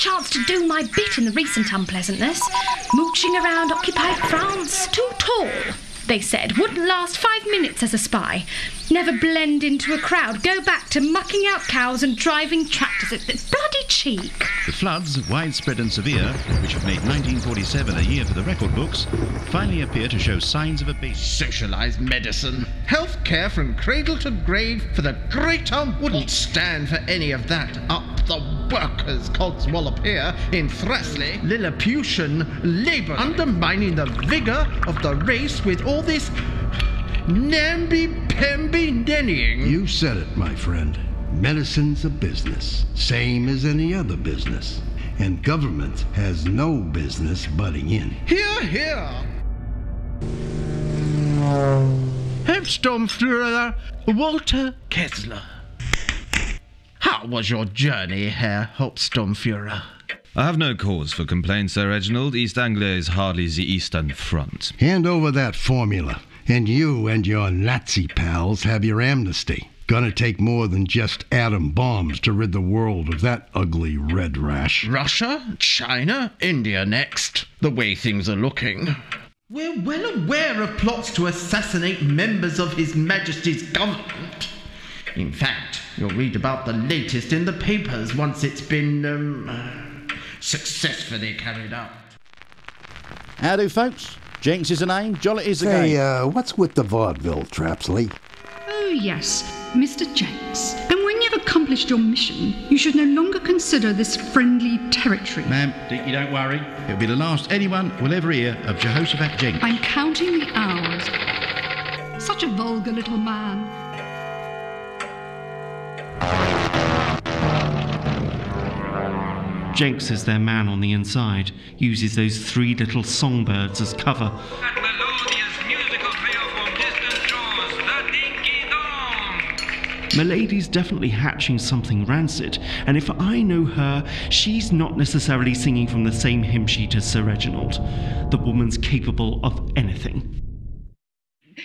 chance to do my bit in the recent unpleasantness. Mooching around occupied France. Too tall, they said. Wouldn't last five minutes as a spy. Never blend into a crowd. Go back to mucking out cows and driving tractors. At bloody cheek. The floods, widespread and severe, which have made 1947 a year for the record books, finally appear to show signs of abatement. Socialised medicine. Health care from cradle to grave for the greater wouldn't stand for any of that up the workers' codswallop here in Thresley. Lilliputian labour undermining the vigour of the race with all this namby-pamby nennying. You said it, my friend. Medicine's a business, same as any other business. And government has no business butting in. Here, here. Hauptsturmführer Walter Kessler. How was your journey, Herr Hauptsturmführer? I have no cause for complaint, Sir Reginald. East Anglia is hardly the Eastern Front. Hand over that formula, and you and your Nazi pals have your amnesty. Gonna take more than just atom bombs to rid the world of that ugly red rash. Russia, China, India next. The way things are looking. We're well aware of plots to assassinate members of His Majesty's government. In fact, you'll read about the latest in the papers once it's been, um, successfully carried out. How do, folks? Jenks is a name, Jollett is a Hey, uh, what's with the vaudeville, Thrapsley? Oh, yes, Mr. Jenks. And when you've accomplished your mission, you should no longer consider this friendly territory. Ma'am, you don't worry. It'll be the last anyone will ever hear of Jehoshaphat Jenks. I'm counting the hours. Such a vulgar little man. Jenks is their man on the inside, uses those three little songbirds as cover. That melodious musical tale from distant shores, the Dinky Dong. Milady's definitely hatching something rancid, and if I know her, she's not necessarily singing from the same hymn sheet as Sir Reginald. The woman's capable of anything.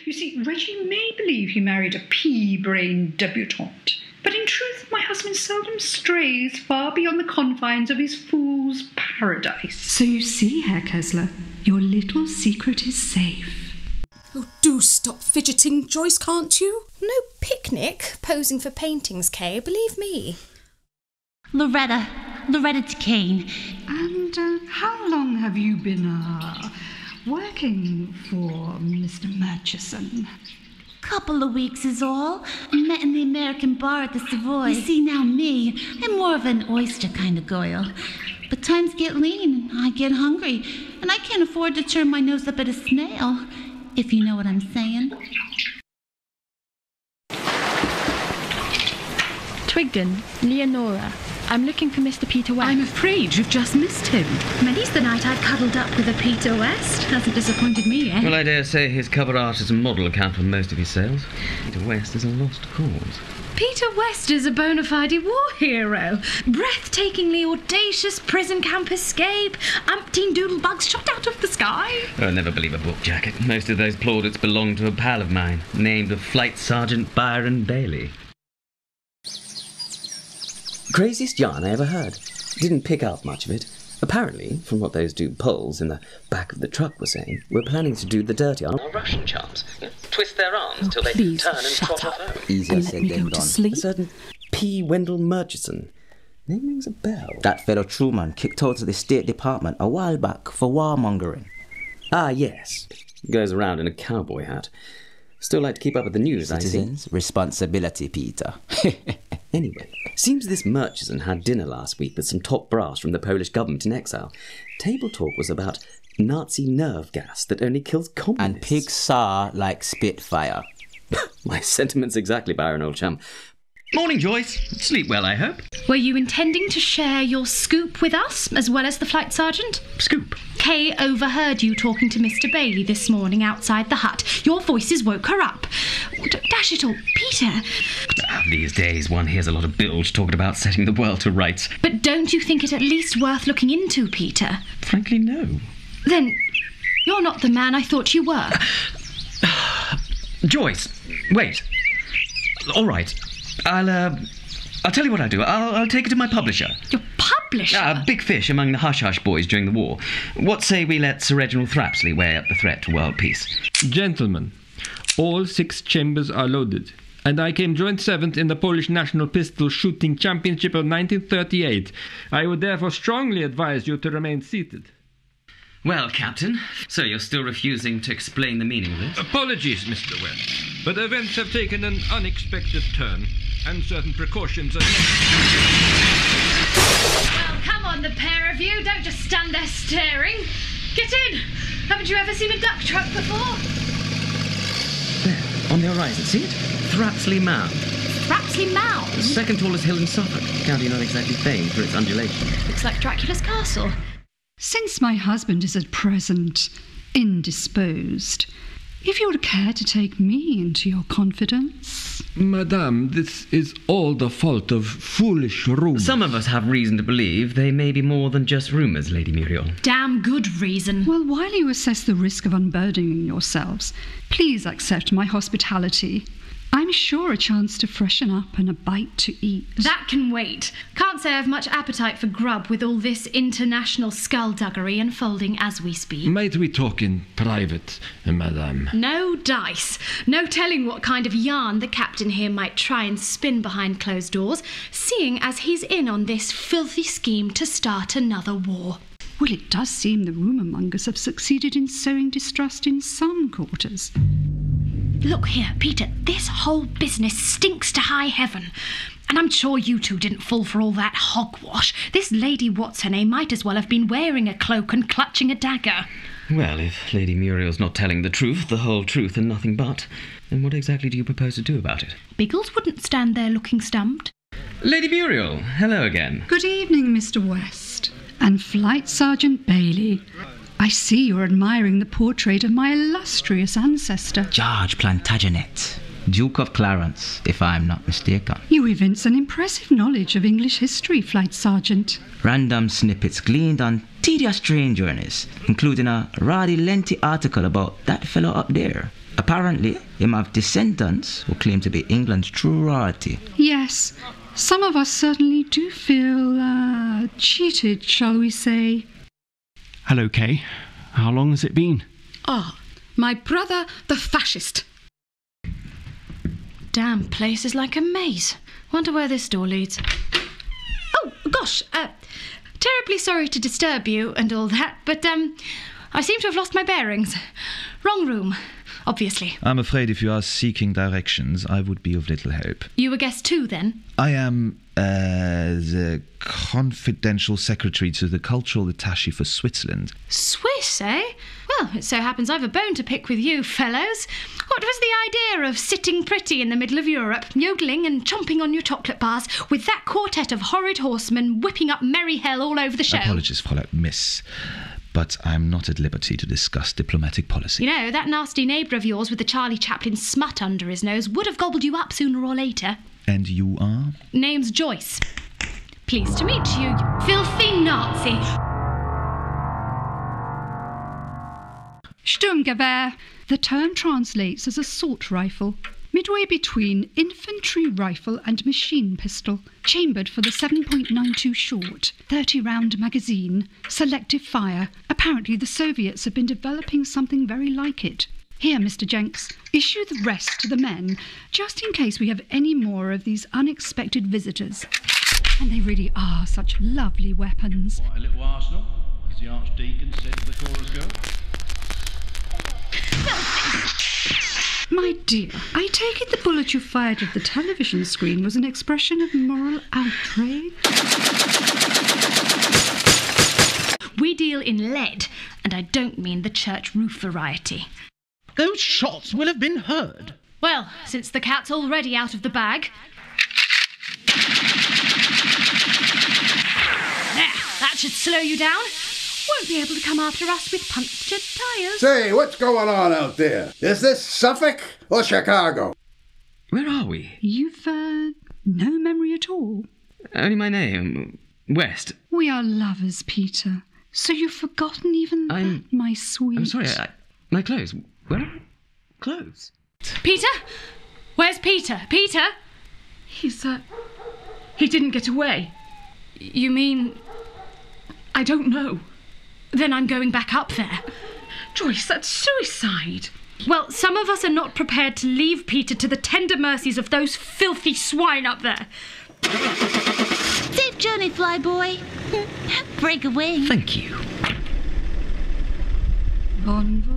You see, Reggie may believe he married a pea brained debutante, but in truth, my seldom strays far beyond the confines of his fool's paradise. So you see, Herr Kessler, your little secret is safe. Oh, do stop fidgeting, Joyce, can't you? No picnic posing for paintings, Kay, believe me. Loretta. Loretta Decane. And uh, how long have you been uh, working for Mr. Murchison? Couple of weeks is all. I Met in the American bar at the Savoy. You see now me, I'm more of an oyster kind of girl. But times get lean, and I get hungry, and I can't afford to turn my nose up at a snail, if you know what I'm saying. Twigden, Leonora. I'm looking for Mr. Peter West. I'm afraid you've just missed him. Many's the night I've cuddled up with a Peter West. Hasn't disappointed me yet. Well, I dare say his cover art as a model account for most of his sales. Peter West is a lost cause. Peter West is a bona fide war hero. Breathtakingly audacious prison camp escape. Umpteen doodle bugs shot out of the sky. I'll never believe a book jacket. Most of those plaudits belong to a pal of mine, named the Flight Sergeant Byron Bailey. Craziest yarn I ever heard. Didn't pick up much of it. Apparently, from what those two poles in the back of the truck were saying, we're planning to do the dirty on our Russian chums. You know, twist their arms till they please, turn and shut trot up. off home. Easier And let said me than go to done. sleep. A certain P. Wendell Murchison. Name rings a bell. That fellow Truman kicked out of the State Department a while back for warmongering. Ah, yes. Goes around in a cowboy hat. Still like to keep up with the news. Citizens, responsibility, Peter. Anyway, seems this Murchison had dinner last week with some top brass from the Polish government in exile. Table talk was about Nazi nerve gas that only kills communists. And pigs are like Spitfire. My sentiments exactly, Byron, old chum. Morning, Joyce. Sleep well, I hope. Were you intending to share your scoop with us, as well as the flight sergeant? Scoop? Kay overheard you talking to Mr. Bailey this morning outside the hut. Your voices woke her up. D- Dash it all, Peter. These days, one hears a lot of bilge talking about setting the world to rights. But don't you think it at least worth looking into, Peter? Frankly, no. Then you're not the man I thought you were. Joyce, wait. All right. I'll, uh, I'll tell you what I'll do. I'll, I'll take it to my publisher. Your publisher? A big fish among the hush hush boys during the war. What say we let Sir Reginald Thrapsley weigh up the threat to world peace? Gentlemen, all six chambers are loaded, and I came joint seventh in the Polish National Pistol Shooting Championship of 1938. I would therefore strongly advise you to remain seated. Well, Captain, so you're still refusing to explain the meaning of this? Apologies, Mr. West, but events have taken an unexpected turn, and certain precautions are necessary. Well, come on, the pair of you. Don't just stand there staring. Get in. Haven't you ever seen a duck truck before? There, on the horizon, see it? Thrapsley Mound. Thrapsley Mound. The second tallest hill in Suffolk. County not exactly famed for its undulation. Looks like Dracula's castle. Since my husband is at present indisposed, if you would care to take me into your confidence. Madame, this is all the fault of foolish rumours. Some of us have reason to believe they may be more than just rumours, Lady Muriel. Damn good reason. Well, while you assess the risk of unburdening yourselves, please accept my hospitality. I'm sure a chance to freshen up and a bite to eat. That can wait. Can't say I've much appetite for grub with all this international skullduggery unfolding as we speak. Might we talk in private, madame? No dice. No telling what kind of yarn the captain here might try and spin behind closed doors, seeing as he's in on this filthy scheme to start another war. Well, it does seem the rumour mongers have succeeded in sowing distrust in some quarters. Look here, Peter, this whole business stinks to high heaven. And I'm sure you two didn't fall for all that hogwash. This lady what's her name might as well have been wearing a cloak and clutching a dagger. Well, if Lady Muriel's not telling the truth, the whole truth, and nothing but, then what exactly do you propose to do about it? Biggles wouldn't stand there looking stumped. Lady Muriel, hello again. Good evening, Mr. West. And Flight Sergeant Bailey. I see you're admiring the portrait of my illustrious ancestor. George Plantagenet, Duke of Clarence, if I'm not mistaken. You evince an impressive knowledge of English history, Flight Sergeant. Random snippets gleaned on tedious train journeys, including a rather lengthy article about that fellow up there. Apparently, him have descendants who claim to be England's true royalty. Yes, some of us certainly do feel uh, cheated, shall we say. Hello, Kay. How long has it been? Ah, my brother, the fascist. Damn place is like a maze. Wonder where this door leads. Oh, gosh, uh, terribly sorry to disturb you and all that, but, um, I seem to have lost my bearings. Wrong room, obviously. I'm afraid if you are seeking directions, I would be of little help. You were guest too, then? I am uh, the confidential secretary to the cultural attaché for Switzerland. Swiss, eh? Well, it so happens I've a bone to pick with you, fellows. What was the idea of sitting pretty in the middle of Europe, yodeling and chomping on your chocolate bars, with that quartet of horrid horsemen whipping up merry hell all over the show? Apologies, Frau Miss, but I'm not at liberty to discuss diplomatic policy. You know, that nasty neighbour of yours with the Charlie Chaplin smut under his nose would have gobbled you up sooner or later. And you are? Name's Joyce. Pleased to meet you, you filthy Nazi. Sturmgewehr. The term translates as assault rifle, midway between infantry rifle and machine pistol, chambered for the 7.92 short, 30 round magazine, selective fire. Apparently, the Soviets have been developing something very like it. Here, Mr. Jenks, issue the rest to the men, just in case we have any more of these unexpected visitors. And they really are such lovely weapons. Quite a little arsenal, as the Archdeacon said to the chorus girl. My dear, I take it the bullet you fired at the television screen was an expression of moral outrage? We deal in lead, and I don't mean the church roof variety. Those shots will have been heard. Well, since the cat's already out of the bag. There, that should slow you down. Won't be able to come after us with punctured tyres. Say, what's going on out there? Is this Suffolk or Chicago? Where are we? You've uh, no memory at all. Only my name. West. We are lovers, Peter. So you've forgotten even I'm- that, my sweet. I'm sorry, I, my clothes. Where are my clothes? Peter? Where's Peter? Peter? He's, uh, He didn't get away. You mean. I don't know. Then I'm going back up there. Joyce, that's suicide. Well, some of us are not prepared to leave Peter to the tender mercies of those filthy swine up there. Safe journey, flyboy. Break away. Thank you. Bon voyage.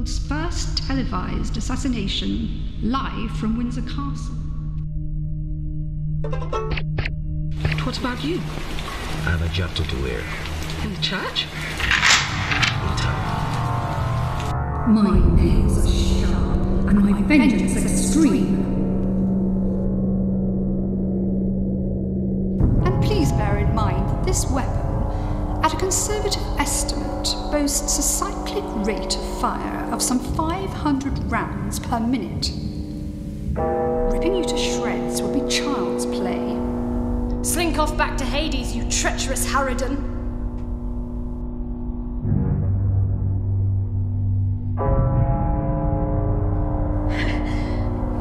World's first televised assassination, live from Windsor Castle. What about you? I have a job to do here. In the church? In town. My nails are sharp, and my vengeance extreme. And please bear in mind that this weapon, at a conservative estimate, boasts a cyclic rate of fire of some 500 rounds per minute. Ripping you to shreds would be child's play. Slink off back to Hades, you treacherous harridan.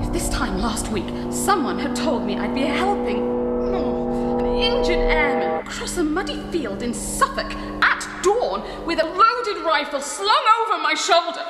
if this time last week someone had told me I'd be helping oh, an injured airman across a muddy field in Suffolk at dawn with a loaded rifle slung over my shoulder,